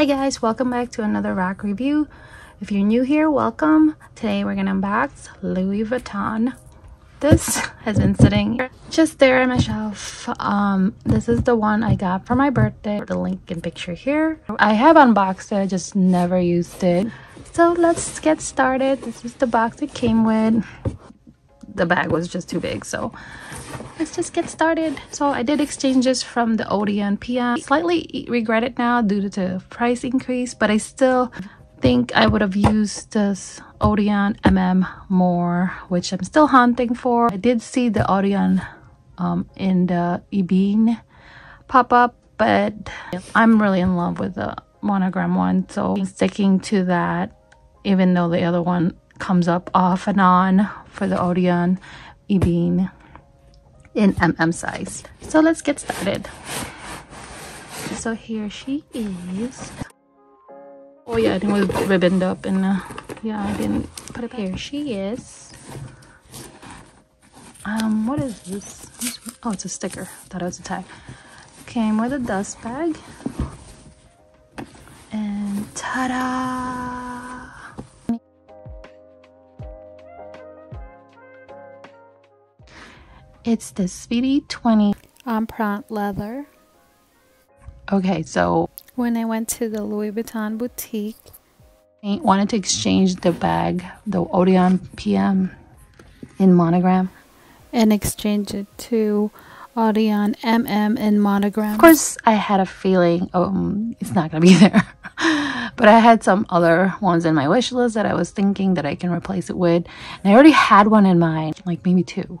Hi guys, welcome back to another Raq review. If you're new here, welcome. Today we're gonna unbox Louis Vuitton. This has been sitting just there on my shelf. Um, this is the one I got for my birthday. The link and picture here. I have unboxed it, I just never used it. So let's get started. This is the box it came with. The bag was just too big, so let's just get started. So I did exchanges from the Odeon PM. Slightly regret it now due to the price increase, but I still think I would have used this Odeon MM more, which I'm still hunting for. I did see the Odeon um, in the Ebene pop up, but I'm really in love with the monogram one, so sticking to that, even though the other one comes up off and on for the Odeon Ebene in mm size. So let's get started. So here she is. Oh yeah, I think it was ribboned up and uh, yeah, I didn't put it here. She is. Um, what is this? Oh, it's a sticker. Thought it was a tag. Came with a dust bag. And ta-da! It's the Speedy 20 Empreinte leather. Okay, so when I went to the Louis Vuitton boutique, I wanted to exchange the bag, the Odeon PM in monogram, and exchange it to Odeon MM in monogram. Of course, I had a feeling um, it's not going to be there. but I had some other ones in my wish list that I was thinking that I can replace it with. And I already had one in mind, like maybe two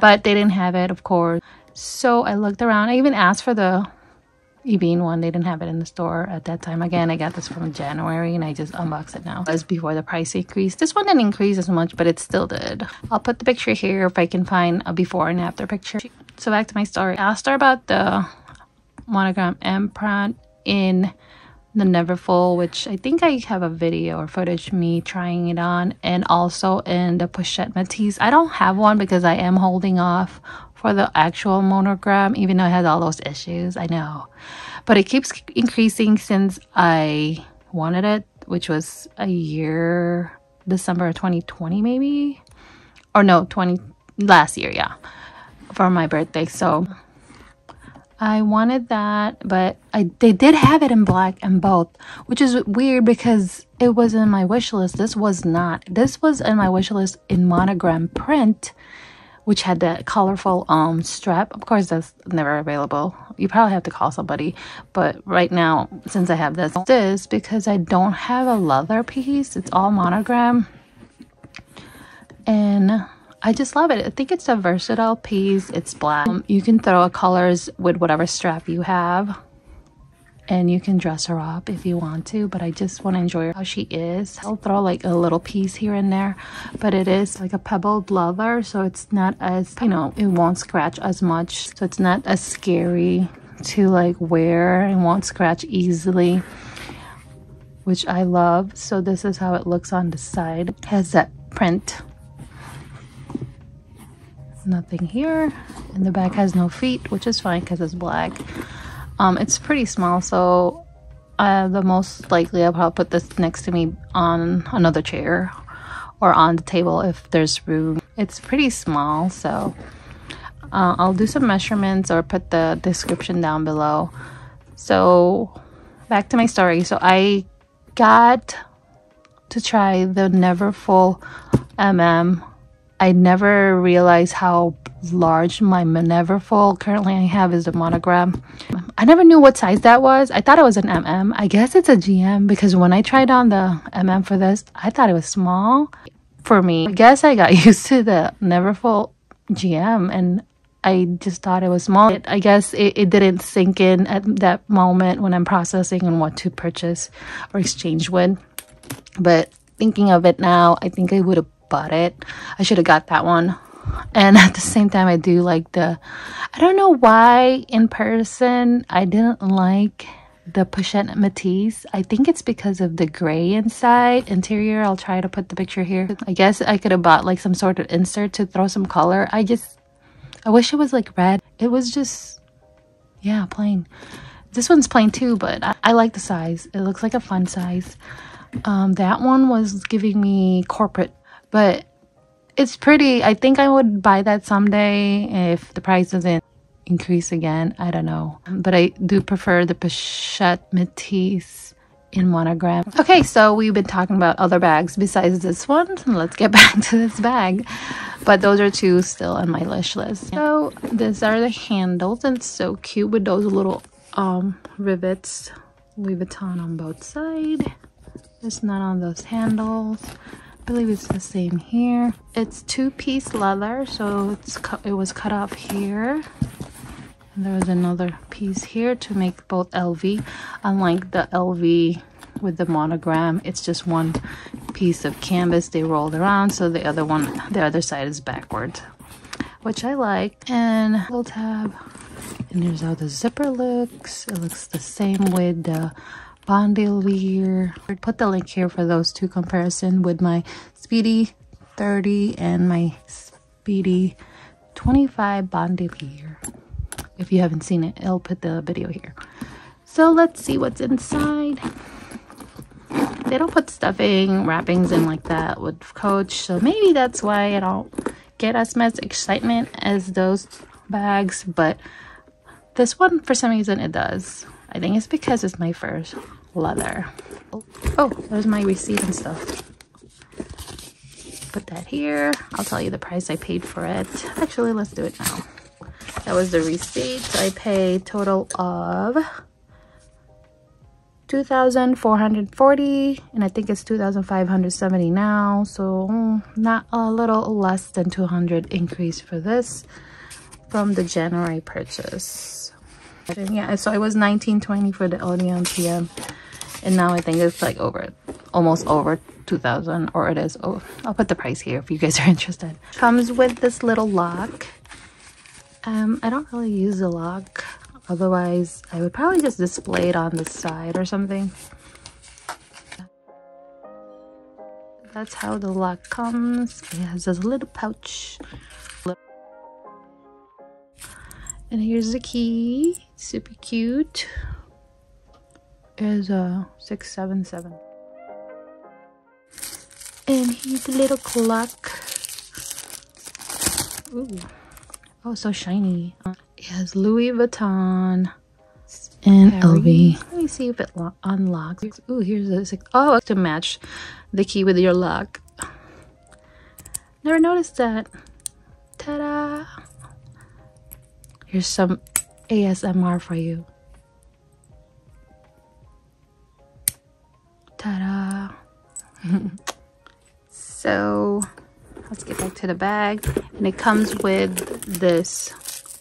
but they didn't have it, of course. So I looked around. I even asked for the Ebene one. They didn't have it in the store at that time. Again, I got this from January and I just unboxed it now. Was before the price increase. This one didn't increase as much, but it still did. I'll put the picture here if I can find a before and after picture. So back to my story. I asked her about the monogram imprint in the Neverfull, which I think I have a video or footage me trying it on, and also in the Pochette Métis. I don't have one because I am holding off for the actual monogram, even though it has all those issues. I know, but it keeps increasing since I wanted it, which was a year, December 2020, maybe, or no, 20 last year, yeah, for my birthday. So I wanted that, but I they did have it in black and both, which is weird because it was in my wish list. This was not. This was in my wish list in monogram print, which had the colorful um strap. Of course, that's never available. You probably have to call somebody. But right now, since I have this, this because I don't have a leather piece. It's all monogram, and I just love it. I think it's a versatile piece. It's black. Um, you can throw a colors with whatever strap you have. And you can dress her up if you want to. But I just want to enjoy how she is. I'll throw like a little piece here and there. But it is like a pebbled leather. So it's not as, you know, it won't scratch as much. So it's not as scary to like wear and won't scratch easily which I love. So this is how it looks on the side. It has that print nothing here. And the back has no feet which is fine because it's black. Um it's pretty small so uh the most likely i'll probably put this next to me on another chair or on the table if there's room. It's pretty small so uh, i'll do some measurements or put the description down below. So back to my story. So i got to try the Neverfull mm I never realized how large my Neverfull currently I have is the monogram. I never knew what size that was. I thought it was an MM. I guess it's a GM because when I tried on the MM for this, I thought it was small for me. I guess I got used to the Neverfull GM and I just thought it was small. I guess it, it didn't sink in at that moment when I'm processing on what to purchase or exchange with. But thinking of it now, I think I would have bought it. I should have got that one. And at the same time, I do like the, I don't know why in person I didn't like the Pochette Métis. I think it's because of the gray inside interior. I'll try to put the picture here. I guess I could have bought like some sort of insert to throw some color. I just, I wish it was like red. It was just, yeah, plain. this one's plain too, but I, I like the size. It looks like a fun size. Um, that one was giving me corporate, but it's pretty. I think I would buy that someday if the price doesn't increase again. I don't know. But I do prefer the Pochette Métis in monogram. Okay, so we've been talking about other bags besides this one. Let's get back to this bag. But those are two still on my wish list. So these are the handles and so cute with those little um rivets. Louis Vuitton on both sides. There's none on those handles. Believe it's the same here. It's two-piece leather, so it's it was cut off here. And there was another piece here to make both LV. Unlike the LV with the monogram, it's just one piece of canvas they rolled around, so the other one, the other side is backwards, which I like. And little tab. And there's how the zipper looks. It looks the same with the bandoulière. I put the link here for those two comparison with my Speedy 30 and my Speedy 25 bandoulière. If you haven't seen it, I'll put the video here. So let's see what's inside. They don't put stuffing, wrappings in like that with Coach. So maybe that's why I don't get as much excitement as those bags. But this one, for some reason, it does. I think it's because it's my first leather. Oh, there's my receipt and stuff. Put that here. I'll tell you the price I paid for it. Actually, let's do it now. That was the receipt. I paid total of 2440 and I think it's 2570 now. So mm, not a little less than 200 increase for this from the January purchase. Yeah, so it was 1920 for the Odeon PM and now I think it's like over almost over 2000 or it is oh i'll put the price here if you guys are interested. Comes with this little lock. Um i don't really use the lock otherwise i would probably just display it on the side or something. That's how the lock comes. It has this little pouch. And here's the key super cute. Is uh, a 677 and he's a little clock Ooh. oh so shiny. It has louis vuitton and lv let me see if it unlocks. Oh here's a six oh to match the key with your lock. Never noticed that. Ta-da. Here's some asmr for you Ta-da! so let's get back to the bag. And it comes with this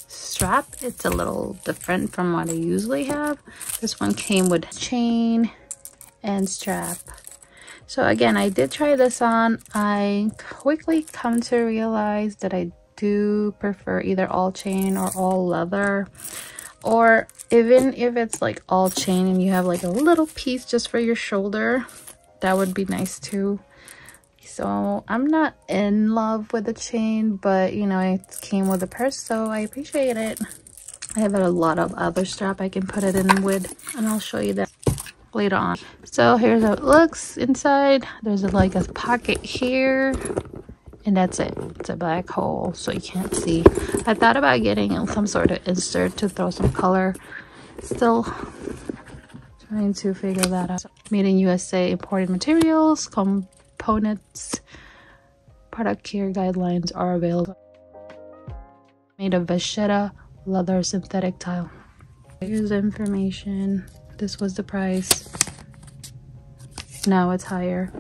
strap. It's a little different from what I usually have. This one came with chain and strap. So again, I did try this on. I quickly come to realize that I do prefer either all chain or all leather. Or even if it's like all chain and you have like a little piece just for your shoulder that would be nice too. So i'm not in love with the chain but you know it came with a purse so i appreciate it. I have a lot of other strap i can put it in with and i'll show you that later on. So here's how it looks inside. There's like a pocket here and that's it. It's a black hole so you can't see. I thought about getting some sort of insert to throw some color. Still trying to figure that out. Made in usa imported materials components product care guidelines are available. Made of vachetta leather synthetic tile. Here's the information. This was the price. Now it's higher.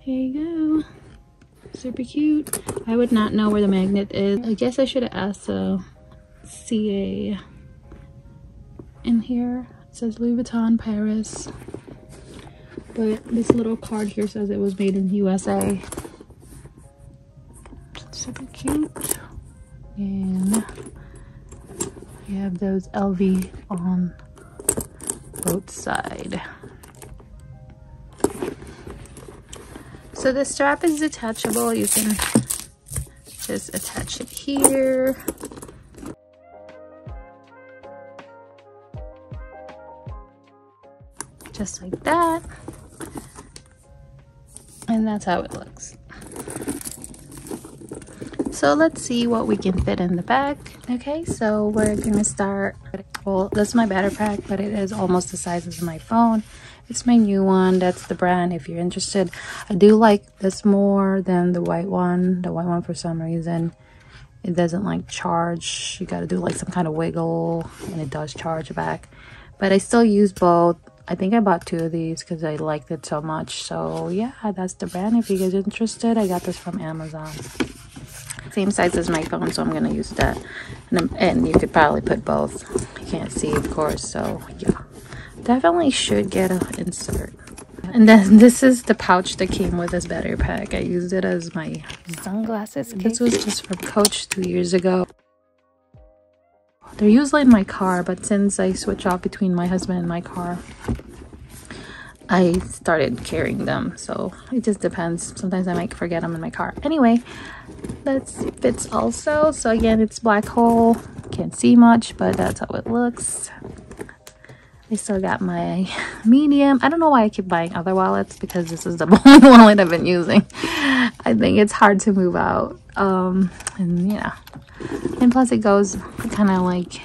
Here you go super cute. I would not know where the magnet is. I guess I should have asked uh, a CA in here. It says Louis Vuitton Paris. But this little card here says it was made in USA. Super cute. And you have those LV on both side. So the strap is detachable. You can just attach it here. just like that. And that's how it looks. So let's see what we can fit in the bag okay so we're gonna start. Well this is my battery pack but it is almost the size of my phone it's my new one. That's the brand if you're interested. I do like this more than the white one. The white one for some reason it doesn't like charge. You got to do like some kind of wiggle and it does charge back. But i still use both. I think i bought two of these because i liked it so much. So yeah that's the brand. If you guys interested i got this from amazon. Same size as my phone so i'm gonna use that. And, and you could probably put both. You can't see of course so yeah definitely should get an insert and then this is the pouch that came with this battery pack. I used it as my sunglasses. This was just from Coach two years ago. They're usually in my car, but since I switch off between my husband and my car, I started carrying them. So it just depends. Sometimes I might forget them in my car. Anyway, that fits also. So again, it's black hole. Can't see much, but that's how it looks. I still got my medium. I don't know why I keep buying other wallets because this is the only wallet I've been using. I think it's hard to move out. Um, and yeah. And plus it goes kind of like,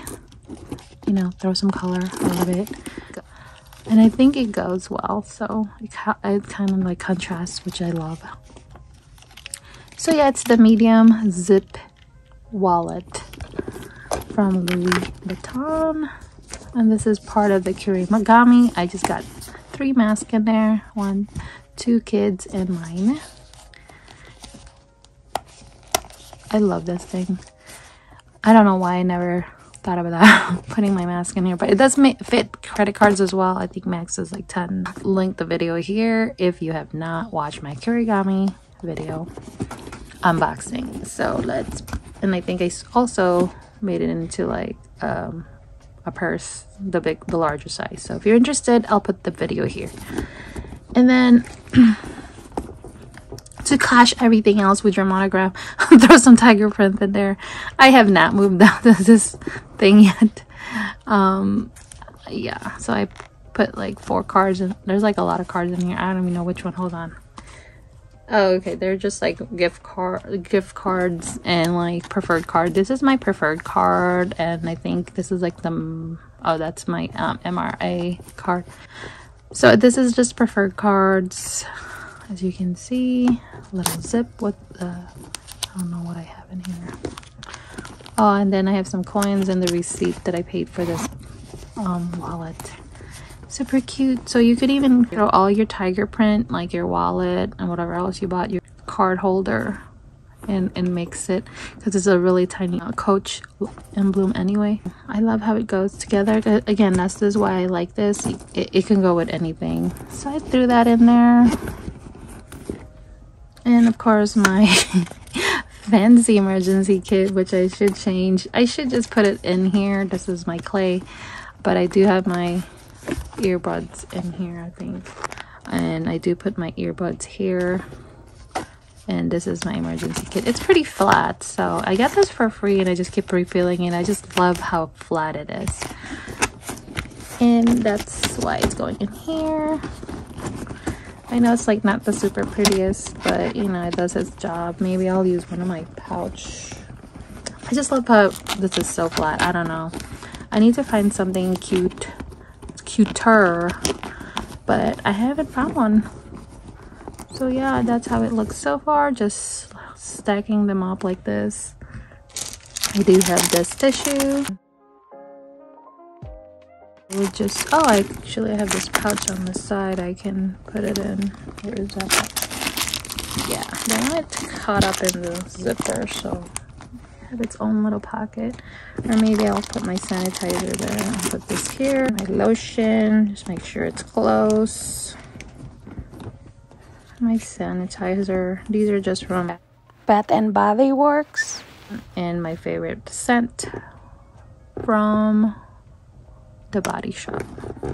you know, throw some color a little bit. And I think it goes well. So it, it kind of like contrasts, which I love. So yeah, it's the medium zip wallet from Louis Vuitton and this is part of the Kirigami. I just got three masks in there. One, two kids, and mine. I love this thing. I don't know why I never thought about that putting my mask in here but it does fit credit cards as well i think max is like 10 link the video here if you have not watched my kirigami video unboxing so let's and i think i also made it into like um a purse the big the larger size. So if you're interested i'll put the video here. And then to clash everything else with your monogram throw some tiger print in there. I have not moved out of this thing yet. Um yeah so i put like four cards and there's like a lot of cards in here. I don't even know which one. Hold on Oh, okay. They're just like gift card, gift cards, and like preferred card. This is my preferred card, and I think this is like the oh, that's my um, MRA card. So this is just preferred cards, as you can see. Little zip What the I don't know what I have in here. Oh, and then I have some coins and the receipt that I paid for this um wallet super cute. So you could even throw all your tiger print like your wallet and whatever else you bought your card holder and and mix it because it's a really tiny uh, coach emblem anyway. I love how it goes together. Again that's is why i like this. It, it can go with anything. So i threw that in there. And of course my fancy emergency kit which i should change. I should just put it in here. This is my clay but i do have my earbuds in here I think. And I do put my earbuds here. And this is my emergency kit. It's pretty flat so I got this for free and I just keep refilling it. I just love how flat it is. And that's why it's going in here. I know it's like not the super prettiest but you know it does its job. Maybe I'll use one of my pouch. I just love how this is so flat. I don't know. I need to find something cute cuter but I haven't found one. So yeah that's how it looks so far just stacking them up like this. I do have this tissue. We just oh I actually I have this pouch on the side. I can put it in. Where is that? Yeah they not caught up in the zipper so have its own little pocket. Or maybe I'll put my sanitizer there. I'll put this here my lotion just make sure it's close. My sanitizer. These are just from Bath and Body Works. And my favorite scent from the body shop.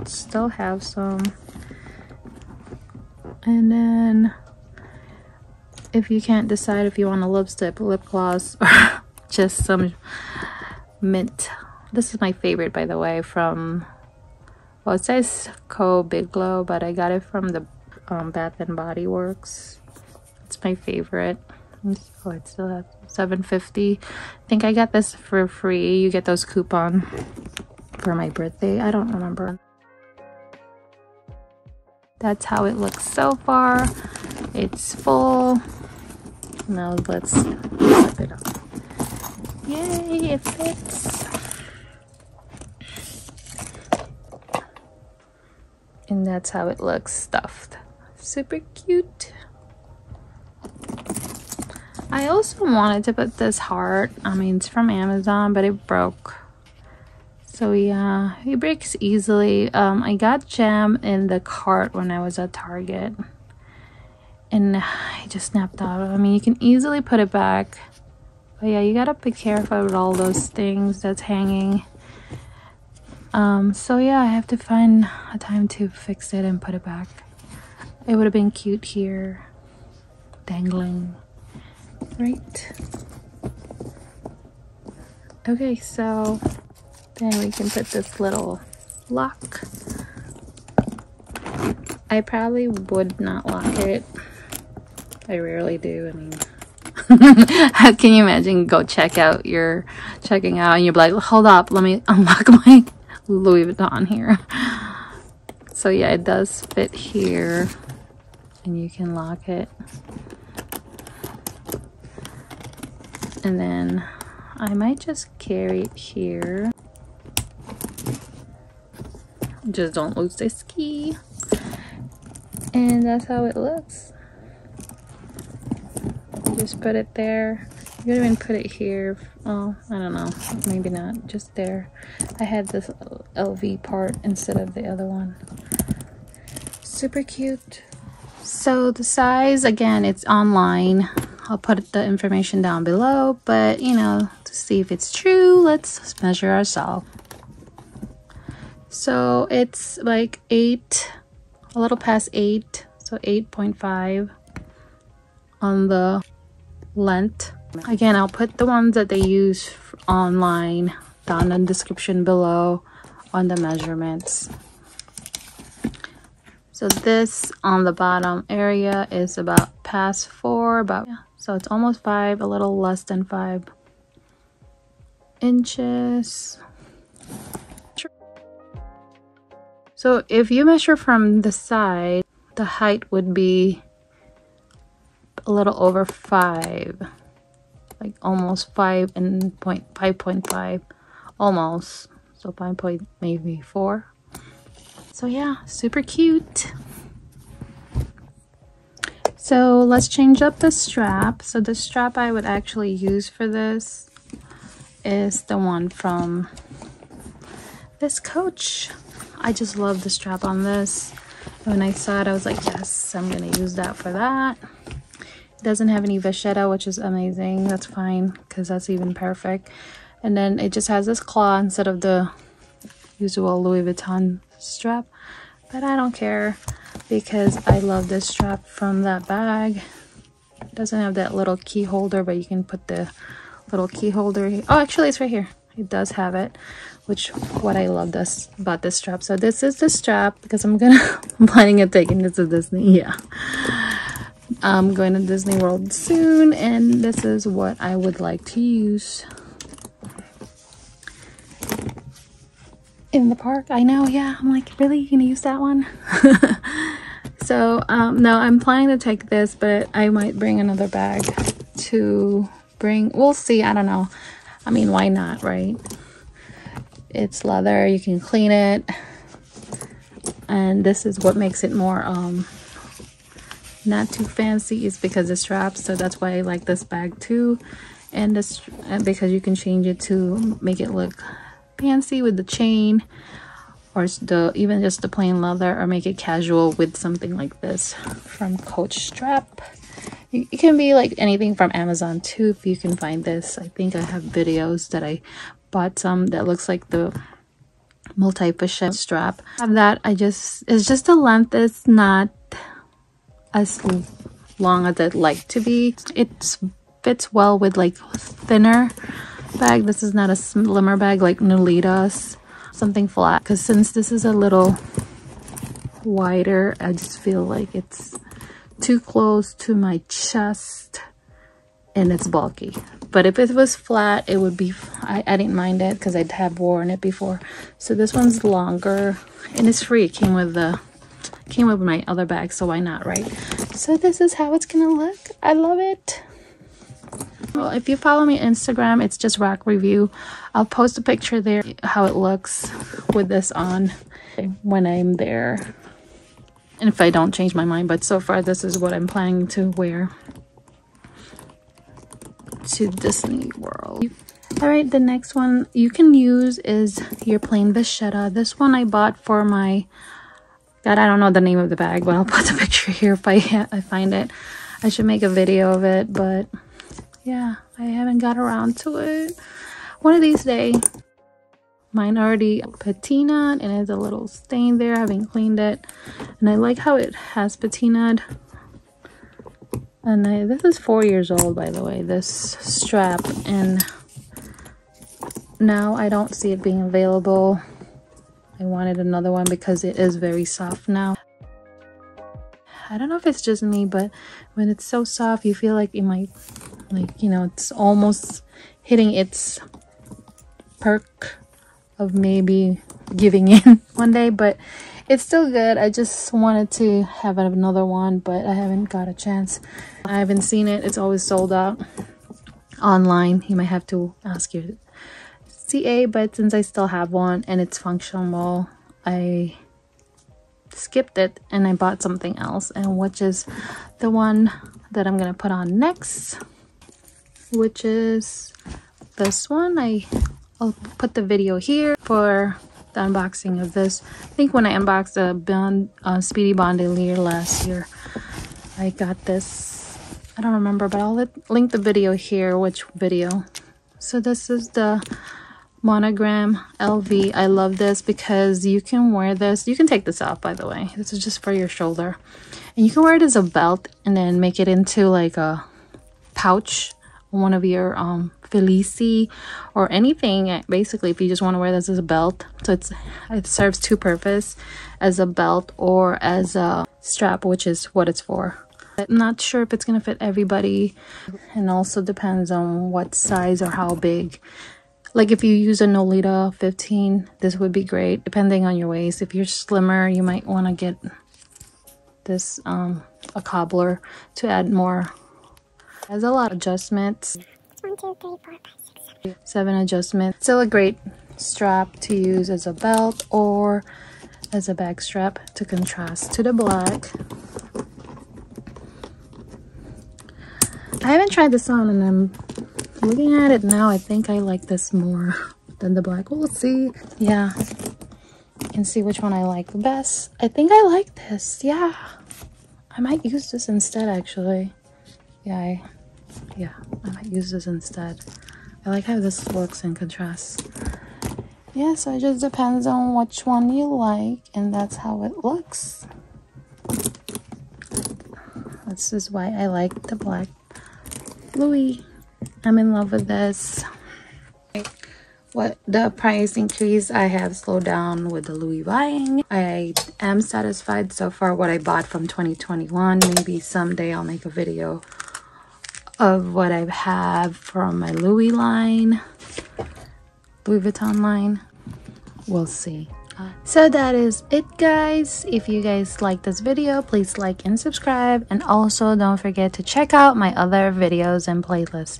Still have some. And then if you can't decide if you want a lipstick lip gloss just some mint. This is my favorite by the way from well it says co big glow but i got it from the um, bath and body works. It's my favorite. Oh it's still at 750 i think i got this for free. You get those coupon for my birthday. I don't remember. That's how it looks so far. It's full. Now let's flip it up yay it fits and that's how it looks stuffed. Super cute. I also wanted to put this heart. I mean it's from Amazon but it broke. So yeah it breaks easily. Um, I got jam in the cart when I was at Target. And I just snapped out. I mean you can easily put it back but yeah you gotta be careful with all those things that's hanging um, so yeah, I have to find a time to fix it and put it back. It would have been cute here, dangling, right? Okay, so then we can put this little lock. I probably would not lock it. I rarely do. I mean, how can you imagine go check out your checking out and you're like, hold up, let me unlock my Louis Vuitton here. So yeah, it does fit here and you can lock it. And then I might just carry it here. Just don't lose this key. And that's how it looks. Just put it there you could even put it here. Oh, I don't know. Maybe not. Just there. I had this LV part instead of the other one. Super cute. So the size, again, it's online. I'll put the information down below. But, you know, to see if it's true, let's measure ourselves. So it's like 8, a little past 8. So 8.5 on the length Again, I'll put the ones that they use online down in the description below on the measurements. So this on the bottom area is about past four, about yeah, so it's almost five, a little less than five inches. So if you measure from the side, the height would be a little over five. Like almost 5 and point 5.5 almost. So 5 point maybe 4 so yeah super cute. So let's change up the strap. So the strap I would actually use for this is the one from this coach. I just love the strap on this. When I saw it I was like yes I'm gonna use that for that doesn't have any vachetta which is amazing. That's fine because that's even perfect. And then it just has this claw instead of the usual Louis Vuitton strap. But I don't care because I love this strap from that bag. It doesn't have that little key holder but you can put the little key holder oh actually it's right here. It does have it which what I love this about this strap. So this is the strap because I'm gonna I'm planning on taking this to Disney yeah I'm going to Disney World soon and this is what I would like to use in the park. I know, yeah. I'm like, really? You gonna use that one? so, um, no, I'm planning to take this, but I might bring another bag to bring. We'll see. I don't know. I mean, why not, right? It's leather. You can clean it. And this is what makes it more, um, not too fancy is because the straps so that's why i like this bag too. And this because you can change it to make it look fancy with the chain or the even just the plain leather or make it casual with something like this from coach strap. It can be like anything from amazon too if you can find this. I think i have videos that i bought some that looks like the Multi-Pochette strap. I have that. I just it's just the length. It's not as long as I'd like to be. It fits well with like thinner bag. This is not a slimmer bag like Nolita's. something flat because since this is a little wider I just feel like it's too close to my chest and it's bulky but if it was flat it would be I, I didn't mind it because I'd have worn it before so this one's longer and it's free it came with the came with my other bag so why not right? So this is how it's gonna look. I love it. Well if you follow me Instagram it's just Raq review. I'll post a picture there how it looks with this on when I'm there. And if I don't change my mind but so far this is what I'm planning to wear to Disney World. All right the next one you can use is your plain vachetta. This one I bought for my I don't know the name of the bag but I'll put the picture here if I, I find it I should make a video of it but yeah I haven't got around to it one of these days Mine already patinaed and has a little stain there. I haven't cleaned it. And I like how it has patinaed. And I, this is four years old, by the way, this strap. And now I don't see it being available. I wanted another one because it is very soft now. I don't know if it's just me, but when it's so soft, you feel like it might, like, you know, it's almost hitting its perk of maybe giving in one day but it's still good. I just wanted to have another one but i haven't got a chance. I haven't seen it. It's always sold out online. You might have to ask your ca but since i still have one and it's functional i skipped it and i bought something else and which is the one that i'm gonna put on next which is this one i I'll put the video here for the unboxing of this. I think when I unboxed the Bond, uh, Speedy Bandoulière last year, I got this. I don't remember, but I'll link the video here, which video. So this is the monogram LV. I love this because you can wear this. You can take this off, by the way. This is just for your shoulder. And you can wear it as a belt and then make it into like a pouch one of your um Félicie or anything basically if you just want to wear this as a belt so it's it serves two purpose as a belt or as a strap which is what it's for I'm not sure if it's gonna fit everybody and also depends on what size or how big like if you use a Nolita 15 this would be great depending on your waist if you're slimmer you might want to get this um a cobbler to add more has a lot of adjustments one, two, three, four, five, six, seven. Seven adjustments. Still a great strap to use as a belt or as a bag strap to contrast to the black. I haven't tried this on and I'm looking at it now. I think I like this more than the black. We'll see. Yeah. You can see which one I like the best. I think I like this. Yeah. I might use this instead actually. Yeah, I yeah, I might use this instead. I like how this looks in contrast. Yeah, so it just depends on which one you like, and that's how it looks. This is why I like the black Louis. I'm in love with this. What the price increase, I have slowed down with the Louis buying. I am satisfied so far what I bought from 2021. Maybe someday I'll make a video of what I have from my Louis line, Louis Vuitton line. We'll see. So that is it guys. If you guys like this video, please like and subscribe. And also don't forget to check out my other videos and playlists.